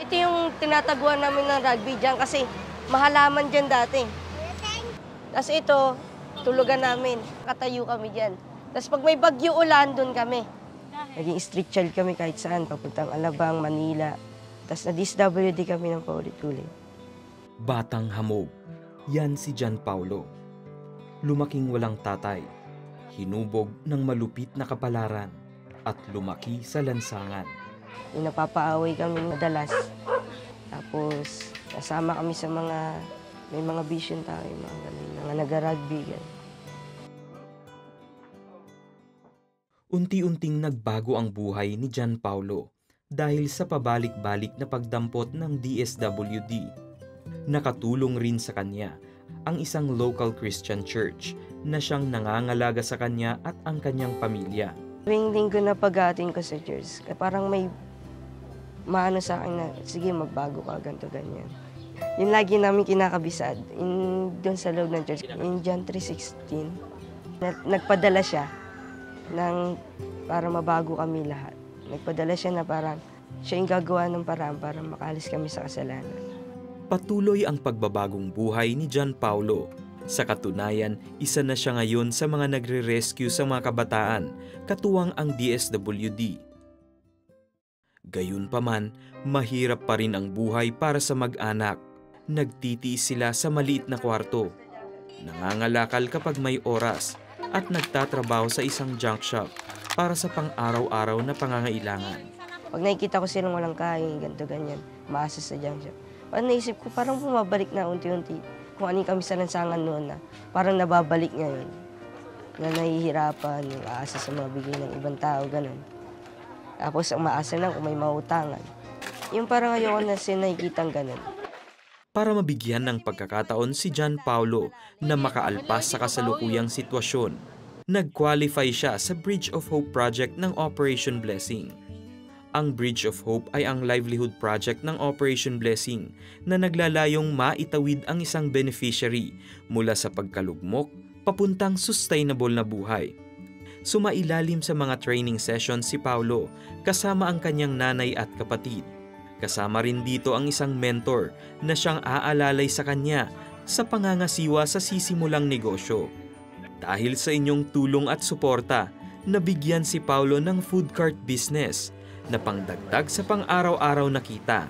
Ito yung tinataguan namin ng rugby dyan kasi mahalaman dyan dati. Tapos ito, tulugan namin. Katayo kami dyan. Tapos pag may bagyo ulan, doon kami. Naging street child kami kahit saan, papuntang Alabang, Manila. Tapos na-DSWD kami ng paulit-ulit. Batang hamog, yan si Gian Paulo. Lumaking walang tatay, hinubog ng malupit na kapalaran, at lumaki sa lansangan. Yung napapaaway kami madalas. Tapos, kasama kami sa mga, may mga vision tayo, mga ganun, mga nag-rugby, ganun. Unti-unting nagbago ang buhay ni Gian Paulo dahil sa pabalik-balik na pagdampot ng DSWD. Nakatulong rin sa kanya ang isang local Christian church na siyang nangangalaga sa kanya at ang kanyang pamilya. Tuwing linggo na pag-ating ko sa church, parang may maano sa akin na, sige, magbago ka, ganito, ganyan. Yun lagi namin kinakabisad, in, doon sa loob ng church, in John 3.16, na, nagpadala siya ng, para mabago kami lahat. Nagpadala siya na parang, siya yung gagawa ng paraan para makalis kami sa kasalanan. Patuloy ang pagbabagong buhay ni Gian Paulo. Sa katunayan, isa na siya ngayon sa mga nagre-rescue sa mga kabataan, katuwang ang DSWD. Gayunpaman, mahirap pa rin ang buhay para sa mag-anak. Nagtitiis sila sa maliit na kwarto. Nangangalakal kapag may oras at nagtatrabaho sa isang junk shop para sa pang-araw-araw na pangangailangan. Pag nakikita ko silang walang kain, ganito, ganyan, maasa sa junk shop. Parang naisip ko, parang bumabalik na unti-unti kung ano kami sa lansangan noon na parang nababalik ngayon. Na nahihirapan, yung sa mga bigay ng ibang tao, ganun. Tapos ang maasa lang kung may mautangan. Yung parang ayoko na siya nakikitang ganun. para mabigyan ng pagkakataon si Gian Paulo na makaalpas sa kasalukuyang sitwasyon. Nag-qualify siya sa Bridge of Hope project ng Operation Blessing. Ang Bridge of Hope ay ang livelihood project ng Operation Blessing na naglalayong maitawid ang isang beneficiary mula sa pagkalugmok papuntang sustainable na buhay. Sumailalim sa mga training sessions si Paulo kasama ang kanyang nanay at kapatid. Kasama rin dito ang isang mentor na siyang aalalay sa kanya sa pangangasiwa sa sisimulang negosyo. Dahil sa inyong tulong at suporta, nabigyan si Paulo ng food cart business na pangdagdag sa pang-araw-araw na kita.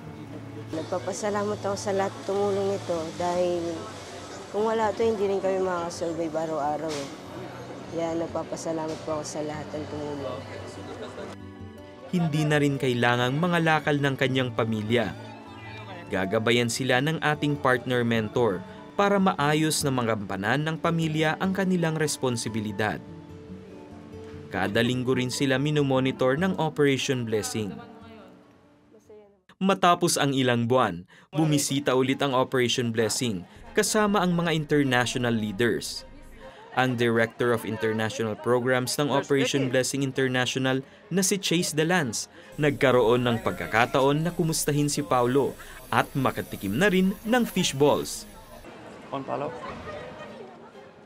Nagpapasalamat ako sa lahat ng tumulong nito dahil kung wala to hindi rin kami makakasurvive araw-araw. Eh. Kaya nagpapasalamat po ako sa lahat ng tumulong. Hindi na rin kailangang mga lakal ng kanyang pamilya. Gagabayan sila ng ating partner mentor para maayos na magampanan ng pamilya ang kanilang responsibilidad. Kada linggo rin sila minomonitor ng Operation Blessing. Matapos ang ilang buwan, bumisita ulit ang Operation Blessing kasama ang mga international leaders. Ang Director of International Programs ng Operation Blessing International na si Chase Delance nagkaroon ng pagkakataon na kumustahin si Paulo at makatikim na rin ng fish balls. Juan Paulo.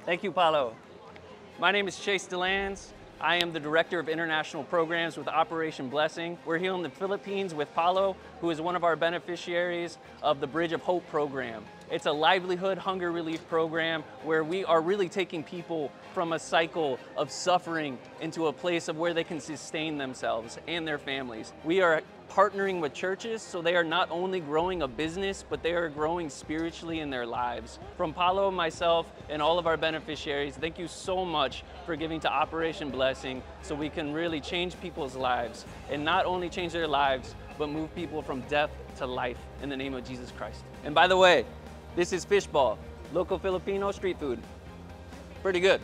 Thank you, Paulo. My name is Chase DeLands. I am the Director of International Programs with Operation Blessing. We're here in the Philippines with Paulo, who is one of our beneficiaries of the Bridge of Hope program. It's a livelihood hunger relief program where we are really taking people from a cycle of suffering into a place of where they can sustain themselves and their families. We are partnering with churches so they are not only growing a business, but they are growing spiritually in their lives. From Paulo, myself, and all of our beneficiaries, thank you so much for giving to Operation Blessing so we can really change people's lives and not only change their lives, but move people from death to life in the name of Jesus Christ. And by the way, this is Fishball, local Filipino street food. Pretty good.